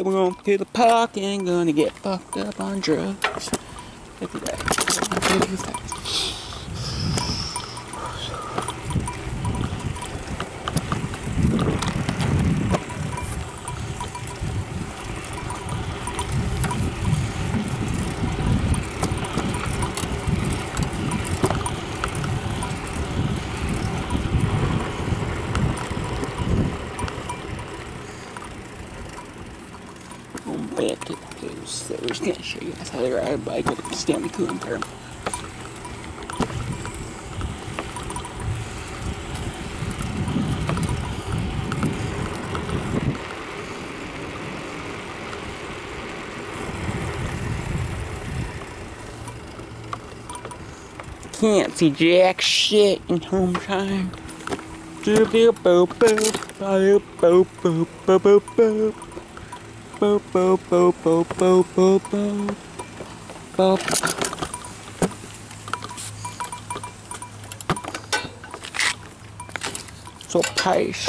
We're going to the park and gonna get fucked up on drugs. Look at that. To so we're just gonna show you guys how to ride a bike at the Stanley Cooling Term. Can't see jack shit in home time. Boop boop boop boop boop boop boop boop boop boop, boop, boop, boop, boop, boop, boop, boop. So, pace.